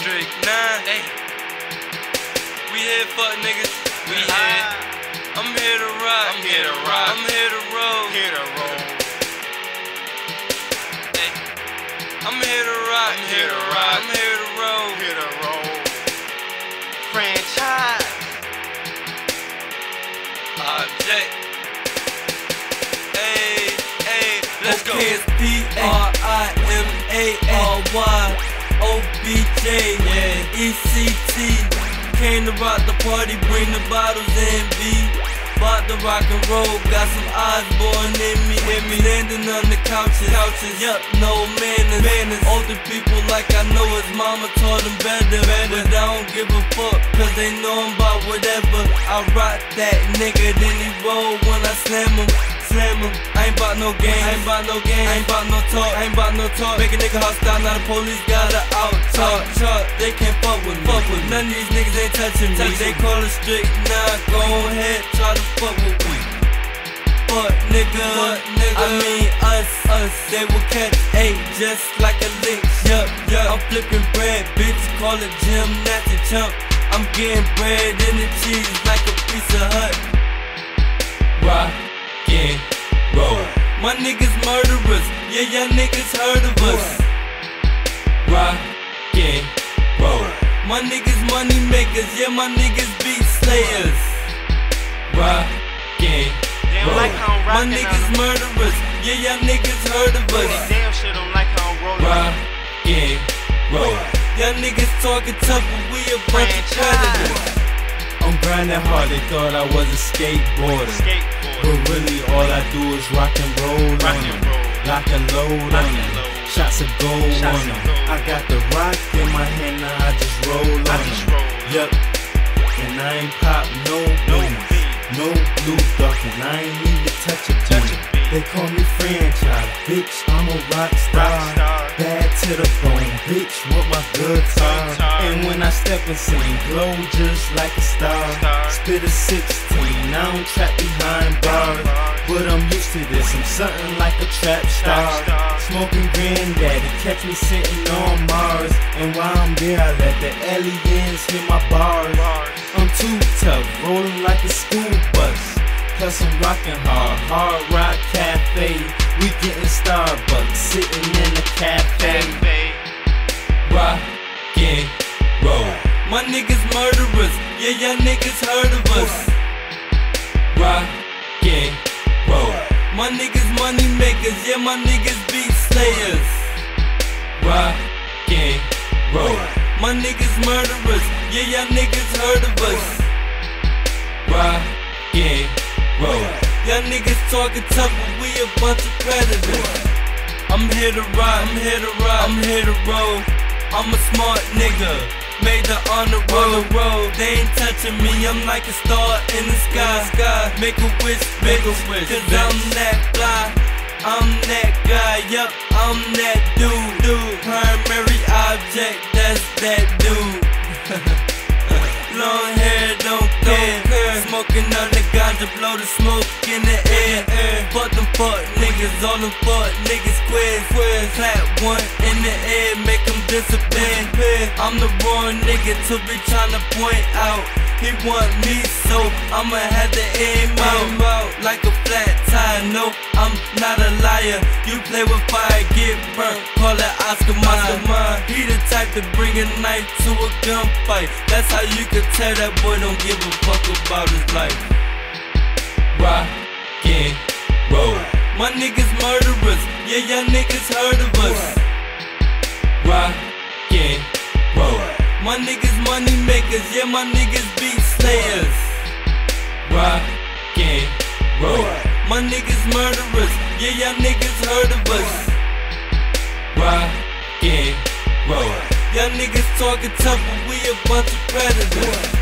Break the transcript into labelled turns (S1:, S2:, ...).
S1: Strict nine. Hey. We here, fuck niggas. We here. I'm here to rock.
S2: I'm here to rock.
S1: I'm here to roll.
S2: Here to roll.
S1: Hey. I'm here to rock.
S2: I'm here to rock.
S1: I'm here to roll.
S2: Here to roll. Franchise.
S1: Object. Hey, hey, let's go.
S3: Okay, J
S1: Yeah.
S3: E C T. Came to rock the party, bring the bottles in B. Bought the rock and roll, got some eyes born in me, in me. Landing on the couches, couches. Yup, no manners, manners. Older people like I know his mama taught him better, better. But I don't give a fuck, cause they know I'm about whatever. I rock that nigga, then he roll when I slam him I ain't bout no game. I ain't bout no game. I ain't bout no talk. I ain't bout no talk. Make a nigga hostile, now the police gotta out talk. Talk. They can't fuck with me. Fuck with. None of these niggas ain't touching me. They call it strict. Nah, go ahead, try to fuck with me. Fuck nigga, fuck nigga. I mean us, us. They will catch eight just like a lick. Yup, yup. I'm flipping bread, bitch. Call it gymnastic chump. I'm getting bread in the cheese like a Pizza Hut. Rockin' roll. My niggas murderers, yeah, y'all niggas heard of us. Rockin' roll. My niggas money makers, yeah, my niggas beat slayers. Rockin' roll.
S2: like
S3: My niggas murderers, yeah, y'all niggas heard of us.
S2: damn sure don't like how I'm rolling.
S3: Rockin' roll. Y'all niggas talking tough, but we a bunch of predators.
S4: I'm grinding hard, they thought I was a skateboarder.
S2: Skateboard.
S4: But really, all I do is rock and roll
S2: Rock
S4: on
S2: and roll.
S4: Lock and load
S2: Lock
S4: on
S2: and load.
S4: Shots of gold
S2: Shots
S4: on them. I got the rock in my hand, now I just roll on
S2: I
S4: them.
S2: just roll.
S4: Yup. And I ain't pop no beans. No blue and I ain't even touch a
S2: Touch a bean.
S4: They call me franchise, bitch. I'm a rock star.
S2: Rock star.
S4: Bad to the bone, bitch. What my good time. And when I step and sing, glow just like a star. Spit a 16, I don't trap behind bars. But I'm used to this, I'm something like a trap star. Smoking granddaddy, catch me sitting on Mars. And while I'm there, I let the aliens hit my. Bars. I'm too tough, rolling like a school bus. Plus I'm rocking hard, hard rock cafe. We getting Starbucks, sitting in the cafe.
S3: Rockin' roll. My niggas murderers, yeah, y'all niggas heard of us. Rockin' roll. My niggas money makers, yeah, my niggas beat slayers. Rockin' roll. My niggas murderers, yeah, y'all niggas heard of us. Rockin' Y'all niggas talking tough, but we a bunch of predators. I'm here to ride, I'm here to ride, I'm here to roll. I'm a smart nigga, made the honor roll, roll. They ain't touching me, I'm like a star in the sky, sky. Make a wish, make a wish, cause I'm that fly. I'm that guy, yup, I'm that dude, dude. Primary object, that's that dude. Long hair, don't care. Smoking on ganja, blow the smoke in the air. Fuck them fuck niggas, all them fuck niggas square, square. Clap one in the air, make them disappear. I'm the wrong nigga to be tryna point out. He want me, so I'ma have to air him out like a flat tire. No, I'm not a liar. You play with fire, get burnt. Call it Oscar Mayer. He the type to bring a knife to a gunfight. That's how you can tell that boy don't give a fuck about his life. Rockin' roll. My niggas murderers, yeah, y'all niggas heard of us. Rockin' roll. My niggas money makers, yeah, my niggas beat slayers. Rockin' roll. My niggas murderers, yeah, y'all niggas heard of us. Rockin' roll. Y'all niggas talking tough, but we a bunch of predators.